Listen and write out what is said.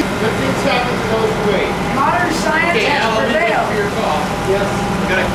Good things happen to those who wait. Modern science Okay, has Al, let me prevailed. for your call. Yes. Got a